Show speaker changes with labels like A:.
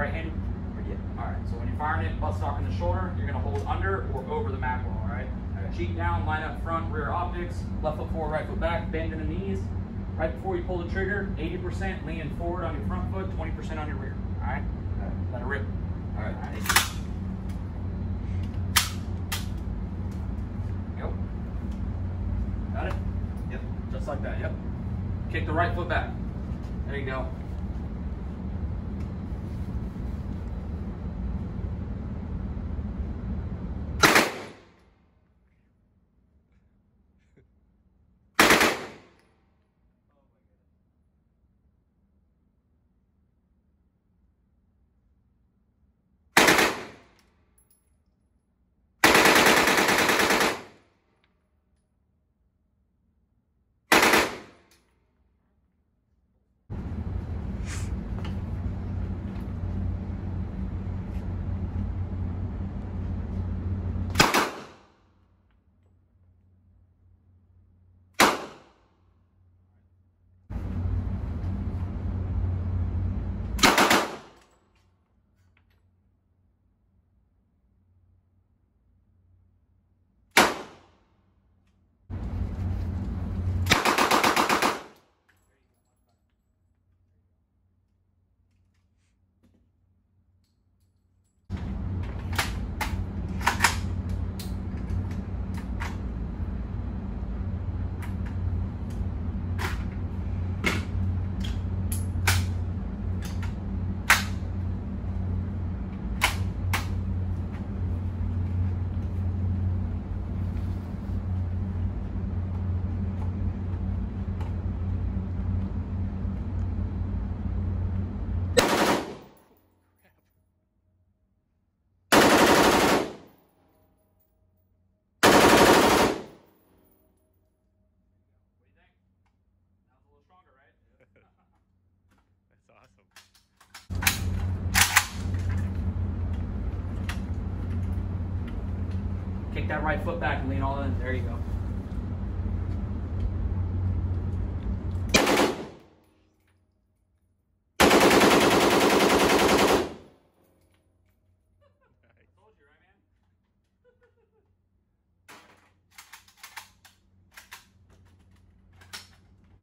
A: right-handed?
B: Yeah.
A: All right, so when you're firing it, buttstock in the shoulder, you're gonna hold under or over the mag wall, all right?
B: Okay.
A: Cheek down, line up front, rear optics, left foot forward, right foot back, bend in the knees. Right before you pull the trigger, 80% leaning forward on your front foot, 20% on your rear, all right?
B: Okay.
A: Let it rip.
B: All right.
A: Go. Got it?
B: Yep.
A: Just like that, yep. Kick the right foot back. There you go.
C: Awesome.
A: Kick that right foot back and lean all in. There you go.